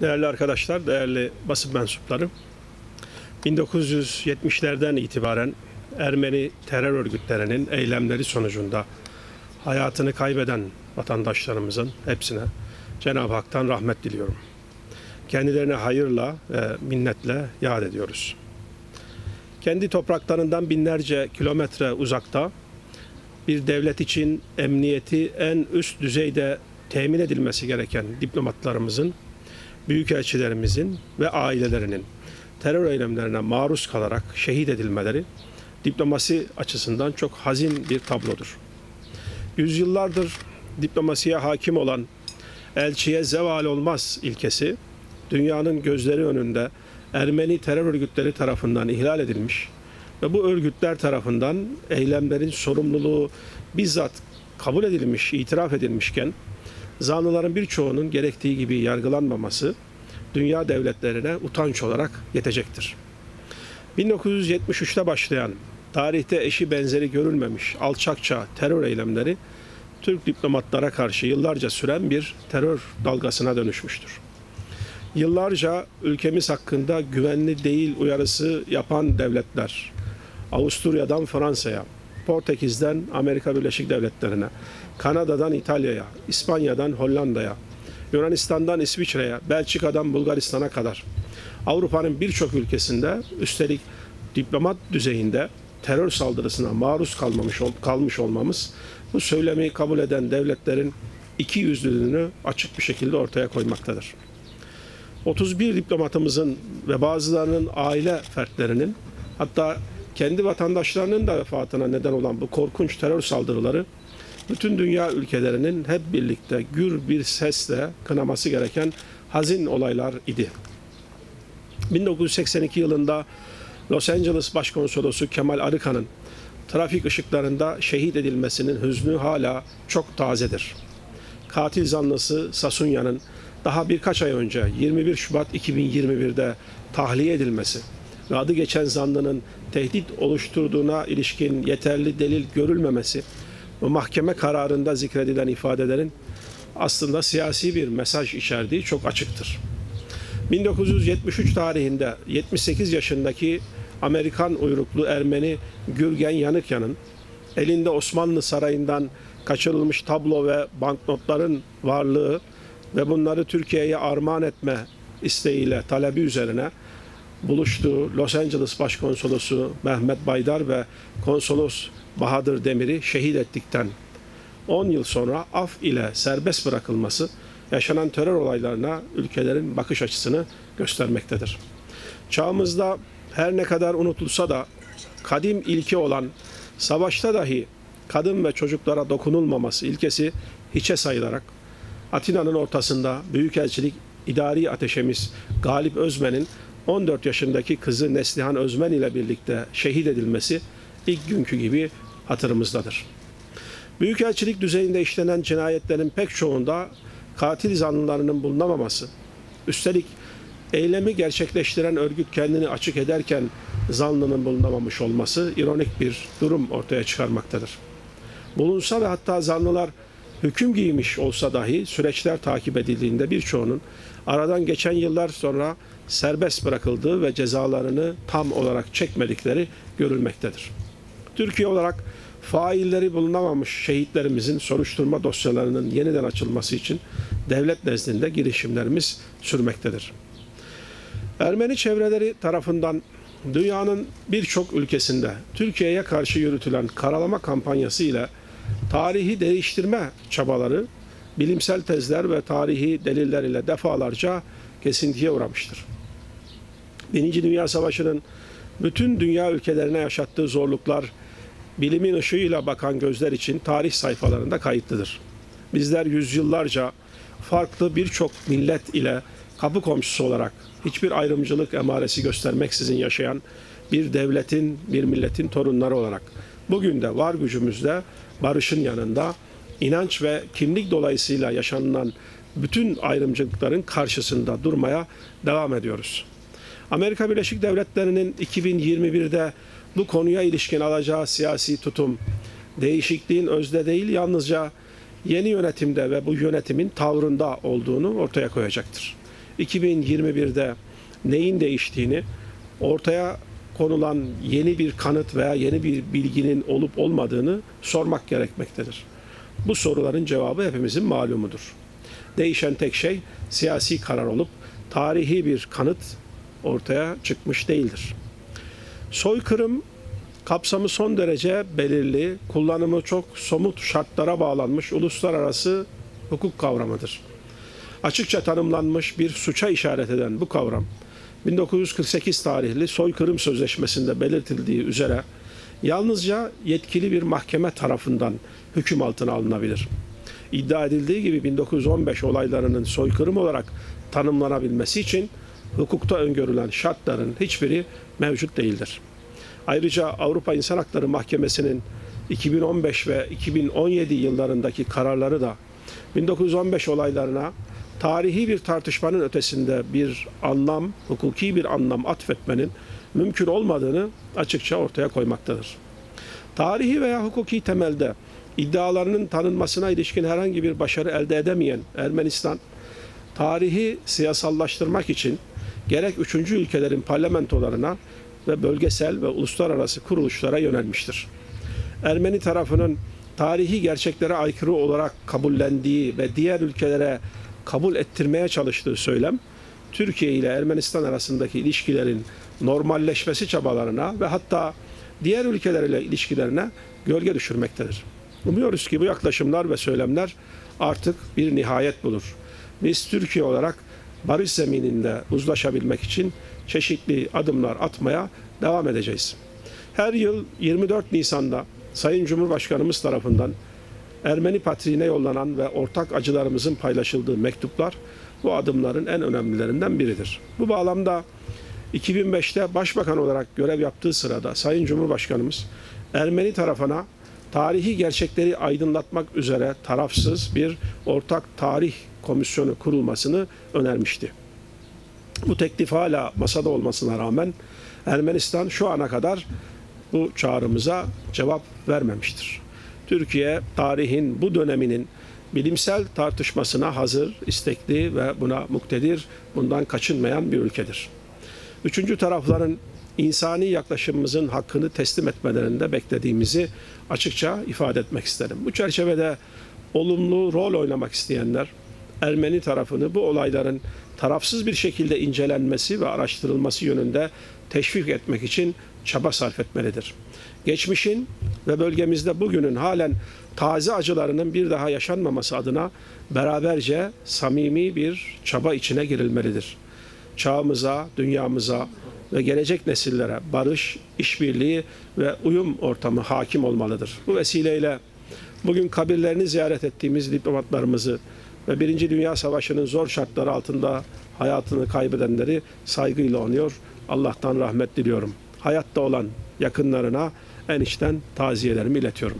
Değerli arkadaşlar, değerli basın mensupları, 1970'lerden itibaren Ermeni terör örgütlerinin eylemleri sonucunda hayatını kaybeden vatandaşlarımızın hepsine Cenab-ı Hak'tan rahmet diliyorum. Kendilerine hayırla ve minnetle yad ediyoruz. Kendi topraklarından binlerce kilometre uzakta bir devlet için emniyeti en üst düzeyde temin edilmesi gereken diplomatlarımızın, büyükelçilerimizin ve ailelerinin terör eylemlerine maruz kalarak şehit edilmeleri diplomasi açısından çok hazin bir tablodur. Yüzyıllardır diplomasiye hakim olan elçiye zeval olmaz ilkesi dünyanın gözleri önünde Ermeni terör örgütleri tarafından ihlal edilmiş ve bu örgütler tarafından eylemlerin sorumluluğu bizzat kabul edilmiş, itiraf edilmişken zanlıların birçoğunun gerektiği gibi yargılanmaması dünya devletlerine utanç olarak yetecektir. 1973'te başlayan tarihte eşi benzeri görülmemiş alçakça terör eylemleri Türk diplomatlara karşı yıllarca süren bir terör dalgasına dönüşmüştür. Yıllarca ülkemiz hakkında güvenli değil uyarısı yapan devletler, Avusturya'dan Fransa'ya, Portekiz'den Amerika Birleşik Devletleri'ne, Kanada'dan İtalya'ya, İspanya'dan Hollanda'ya, Yunanistan'dan İsviçre'ye, Belçika'dan Bulgaristan'a kadar Avrupa'nın birçok ülkesinde üstelik diplomat düzeyinde terör saldırısına maruz kalmamış kalmış olmamız bu söylemi kabul eden devletlerin iki yüzlülüğünü açık bir şekilde ortaya koymaktadır. 31 diplomatımızın ve bazılarının aile fertlerinin hatta kendi vatandaşlarının da vefatına neden olan bu korkunç terör saldırıları bütün dünya ülkelerinin hep birlikte gür bir sesle kınaması gereken hazin olaylar idi. 1982 yılında Los Angeles Başkonsolosu Kemal Arıkan'ın trafik ışıklarında şehit edilmesinin hüznü hala çok tazedir. Katil zanlısı Sasunya'nın daha birkaç ay önce 21 Şubat 2021'de tahliye edilmesi ve adı geçen zanlının tehdit oluşturduğuna ilişkin yeterli delil görülmemesi mahkeme kararında zikredilen ifadelerin aslında siyasi bir mesaj içerdiği çok açıktır. 1973 tarihinde 78 yaşındaki Amerikan uyruklu Ermeni Gürgen Yanıkyan'ın elinde Osmanlı Sarayı'ndan kaçırılmış tablo ve banknotların varlığı ve bunları Türkiye'ye armağan etme isteğiyle talebi üzerine buluştuğu Los Angeles Başkonsolosu Mehmet Baydar ve Konsolos Bahadır Demir'i şehit ettikten 10 yıl sonra af ile serbest bırakılması yaşanan terör olaylarına ülkelerin bakış açısını göstermektedir. Çağımızda her ne kadar unutulsa da kadim ilke olan savaşta dahi kadın ve çocuklara dokunulmaması ilkesi hiçe sayılarak Atina'nın ortasında Büyükelçilik İdari Ateşemiz Galip Özmen'in 14 yaşındaki kızı Neslihan Özmen ile birlikte şehit edilmesi ilk günkü gibi hatırımızdadır. Büyükelçilik düzeyinde işlenen cinayetlerin pek çoğunda katil zanlılarının bulunamaması, üstelik eylemi gerçekleştiren örgüt kendini açık ederken zanlının bulunamamış olması ironik bir durum ortaya çıkarmaktadır. Bulunsa ve hatta zanlılar hüküm giymiş olsa dahi süreçler takip edildiğinde birçoğunun aradan geçen yıllar sonra serbest bırakıldığı ve cezalarını tam olarak çekmedikleri görülmektedir. Türkiye olarak failleri bulunamamış şehitlerimizin soruşturma dosyalarının yeniden açılması için devlet nezdinde girişimlerimiz sürmektedir. Ermeni çevreleri tarafından dünyanın birçok ülkesinde Türkiye'ye karşı yürütülen karalama kampanyası ile tarihi değiştirme çabaları bilimsel tezler ve tarihi deliller ile defalarca kesintiye uğramıştır. Birinci Dünya Savaşı'nın bütün dünya ülkelerine yaşattığı zorluklar bilimin ışığıyla bakan gözler için tarih sayfalarında kayıtlıdır. Bizler yüzyıllarca farklı birçok millet ile kapı komşusu olarak hiçbir ayrımcılık emaresi göstermeksizin yaşayan bir devletin, bir milletin torunları olarak bugün de var gücümüzde barışın yanında inanç ve kimlik dolayısıyla yaşanılan bütün ayrımcılıkların karşısında durmaya devam ediyoruz. Amerika Birleşik Devletleri'nin 2021'de bu konuya ilişkin alacağı siyasi tutum değişikliğin özde değil yalnızca yeni yönetimde ve bu yönetimin tavrında olduğunu ortaya koyacaktır. 2021'de neyin değiştiğini ortaya konulan yeni bir kanıt veya yeni bir bilginin olup olmadığını sormak gerekmektedir. Bu soruların cevabı hepimizin malumudur. Değişen tek şey siyasi karar olup tarihi bir kanıt ortaya çıkmış değildir. Soykırım kapsamı son derece belirli, kullanımı çok somut şartlara bağlanmış uluslararası hukuk kavramıdır. Açıkça tanımlanmış bir suça işaret eden bu kavram 1948 tarihli Soykırım Sözleşmesi'nde belirtildiği üzere yalnızca yetkili bir mahkeme tarafından hüküm altına alınabilir. İddia edildiği gibi 1915 olaylarının soykırım olarak tanımlanabilmesi için hukukta öngörülen şartların hiçbiri mevcut değildir. Ayrıca Avrupa İnsan Hakları Mahkemesi'nin 2015 ve 2017 yıllarındaki kararları da 1915 olaylarına tarihi bir tartışmanın ötesinde bir anlam, hukuki bir anlam atfetmenin mümkün olmadığını açıkça ortaya koymaktadır. Tarihi veya hukuki temelde iddialarının tanınmasına ilişkin herhangi bir başarı elde edemeyen Ermenistan, tarihi siyasallaştırmak için gerek üçüncü ülkelerin parlamentolarına ve bölgesel ve uluslararası kuruluşlara yönelmiştir. Ermeni tarafının tarihi gerçeklere aykırı olarak kabullendiği ve diğer ülkelere kabul ettirmeye çalıştığı söylem, Türkiye ile Ermenistan arasındaki ilişkilerin normalleşmesi çabalarına ve hatta diğer ülkelerle ilişkilerine gölge düşürmektedir. Umuyoruz ki bu yaklaşımlar ve söylemler artık bir nihayet bulur. Biz Türkiye olarak barış zemininde uzlaşabilmek için çeşitli adımlar atmaya devam edeceğiz. Her yıl 24 Nisan'da Sayın Cumhurbaşkanımız tarafından Ermeni patriğine yollanan ve ortak acılarımızın paylaşıldığı mektuplar bu adımların en önemlilerinden biridir. Bu bağlamda 2005'te başbakan olarak görev yaptığı sırada Sayın Cumhurbaşkanımız Ermeni tarafına tarihi gerçekleri aydınlatmak üzere tarafsız bir ortak tarih komisyonu kurulmasını önermişti. Bu teklif hala masada olmasına rağmen Ermenistan şu ana kadar bu çağrımıza cevap vermemiştir. Türkiye tarihin bu döneminin bilimsel tartışmasına hazır, istekli ve buna muktedir, bundan kaçınmayan bir ülkedir. Üçüncü tarafların insani yaklaşımımızın hakkını teslim etmelerinde beklediğimizi açıkça ifade etmek isterim. Bu çerçevede olumlu rol oynamak isteyenler Ermeni tarafını bu olayların tarafsız bir şekilde incelenmesi ve araştırılması yönünde teşvik etmek için çaba sarf etmelidir. Geçmişin ve bölgemizde bugünün halen taze acılarının bir daha yaşanmaması adına beraberce samimi bir çaba içine girilmelidir. Çağımıza, dünyamıza ve gelecek nesillere barış, işbirliği ve uyum ortamı hakim olmalıdır. Bu vesileyle bugün kabirlerini ziyaret ettiğimiz diplomatlarımızı ve Birinci Dünya Savaşı'nın zor şartları altında hayatını kaybedenleri saygıyla anıyor. Allah'tan rahmet diliyorum. Hayatta olan yakınlarına en içten taziyelerimi iletiyorum.